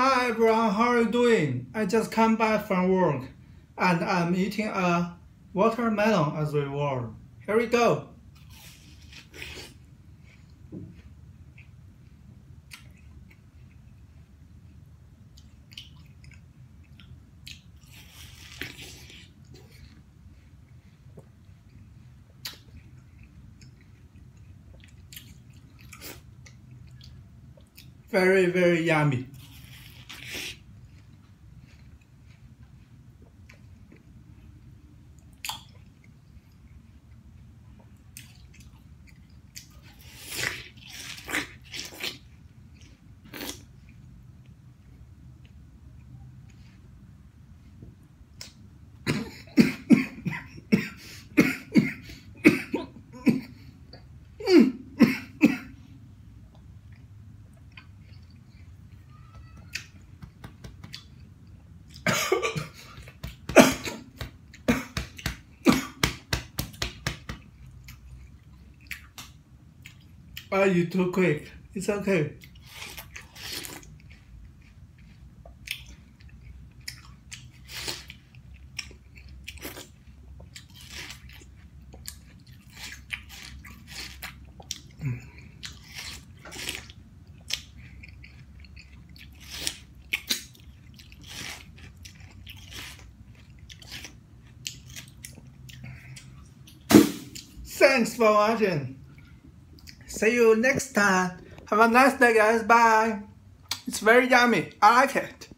Hi everyone, how are you doing? I just come back from work and I'm eating a watermelon as reward. Here we go. Very, very yummy. Are you too quick? It's okay. Thanks for watching. See you next time. Have a nice day, guys. Bye. It's very yummy. I like it.